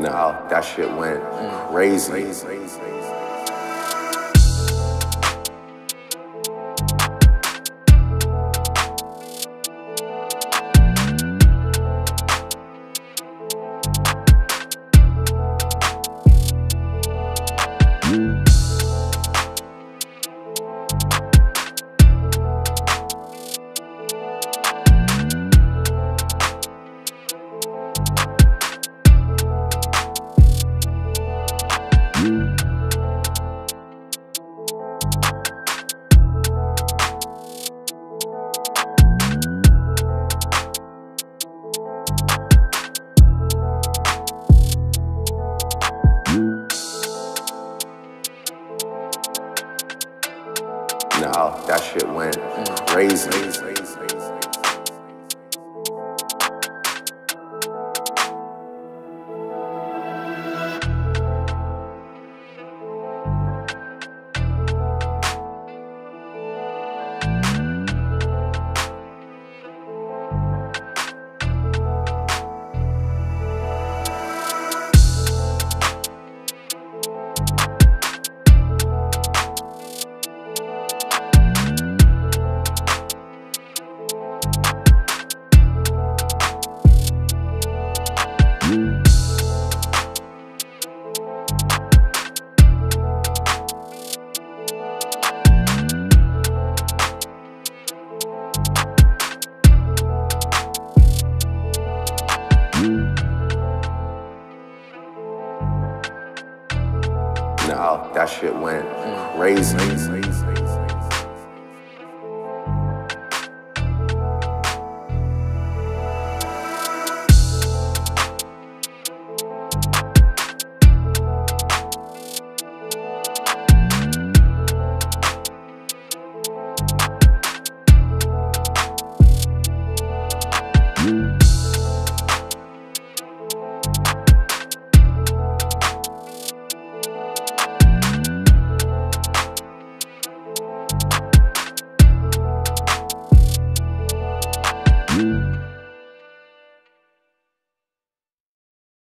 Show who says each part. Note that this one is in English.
Speaker 1: No, that shit went crazy. No, that shit went crazy. That shit went crazy.